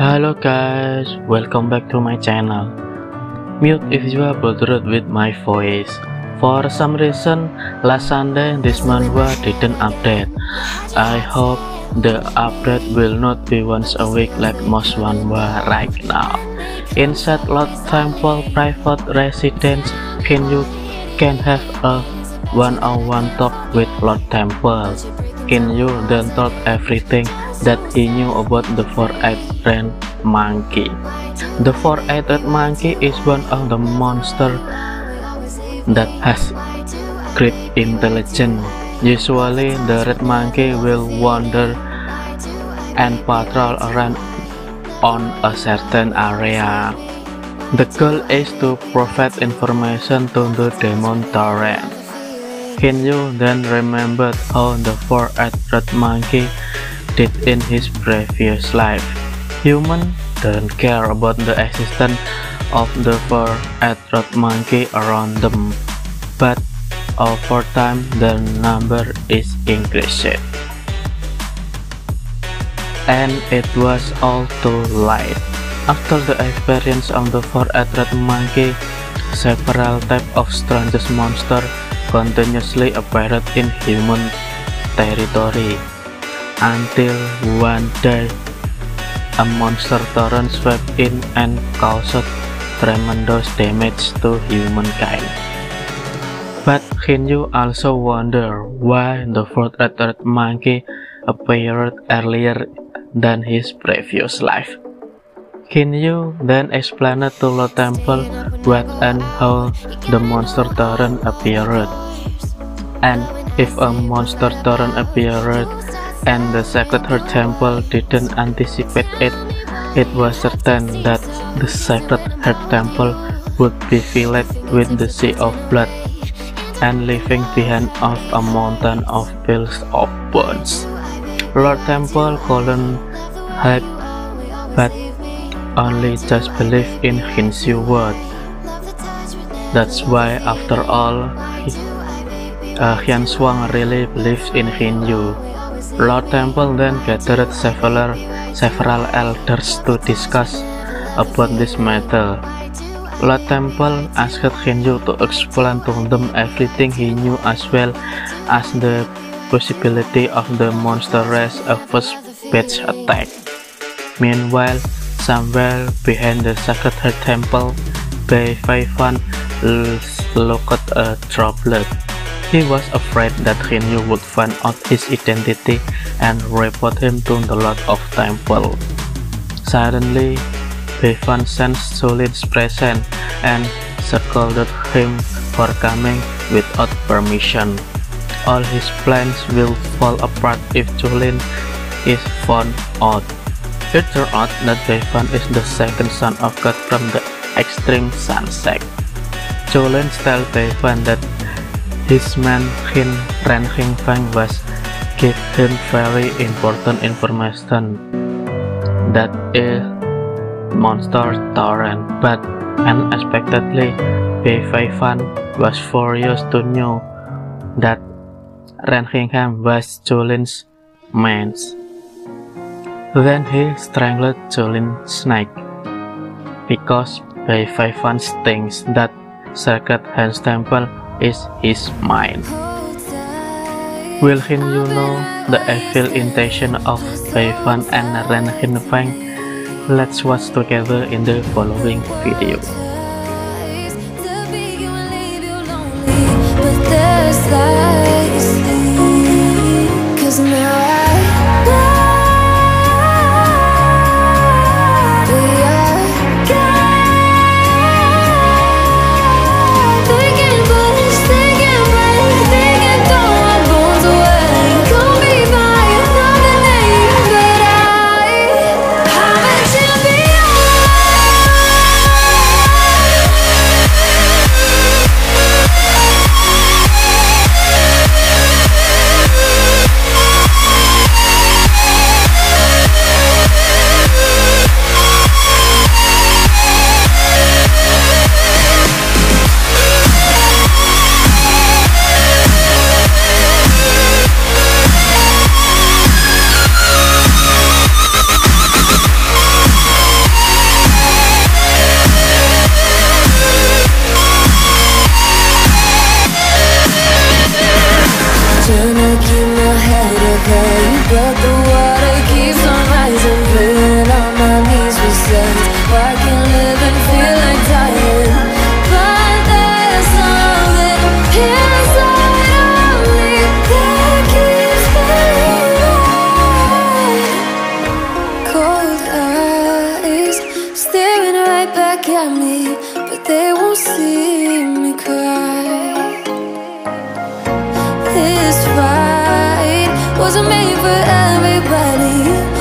Hello guys, welcome back to my channel. Mute if you are bothered with my voice. For some reason, last Sunday this manhwa didn't update. I hope the update will not be once a week like most manhwa right now. Inside Lord Temple private residence, can you can have a one-on-one talk with Lord Temple. Can you then told everything that he knew about the four-eyed monkey. The four-eyed monkey is one of the monsters that has great intelligence. Usually, the red monkey will wander and patrol around on a certain area. The goal is to provide information to the demon Tauren. Can you then remember how the four-eyed red monkey did in his previous life. Humans don't care about the existence of the four-eyed monkey around them, but over time their number is increased. And it was all too late. After the appearance of the four-eyed monkey, several types of strange monsters continuously appeared in human territory until one day a monster torrent swept in and caused tremendous damage to humankind. But can you also wonder why the fourth-eyed monkey appeared earlier than his previous life? Can you then explain to the temple what and how the monster torrent appeared? And if a monster torrent appeared and the Sacred Heart Temple didn't anticipate it. It was certain that the Sacred Heart Temple would be filled with the sea of blood and leaving behind of a mountain of piles of bones. Lord Temple couldn't help but only just believe in Hinshu word. That's why after all, uh, Hyun Swang really believes in Hindu. Lord Temple then gathered several, several elders to discuss about this matter. Lord Temple asked Hindu to explain to them everything he knew as well as the possibility of the monster race a first batch attack. Meanwhile, somewhere behind the Sacred Temple, Bei Faifan looked a droplet. He was afraid that Hinyu would find out his identity and report him to the Lord of Temple. Suddenly, Bevan sensed Jolin's presence and scolded him for coming without permission. All his plans will fall apart if Jolin is found out. It turns out that Bevan is the second son of God from the extreme sun sect. Jolin tells Bevan that his man Hin Ren Hing Fang was him very important information that is monster torrent but unexpectedly Bei Fei Fan was furious to know that Ren Hingham was Jolin's man. Then he strangled Jolin's snake because Bei Fei Fan thinks that Sacred Hands Temple is his mind. Will him you know the evil intention of Wei Fan and Ren Hinfeng? Let's watch together in the following video. But there's everybody.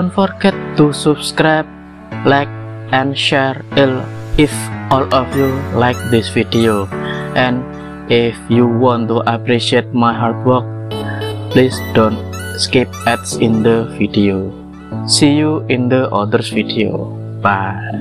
Don't forget to subscribe, like, and share il- if all of you like this video. And if you want to appreciate my hard work, please don't skip ads in the video. See you in the others video. Bye.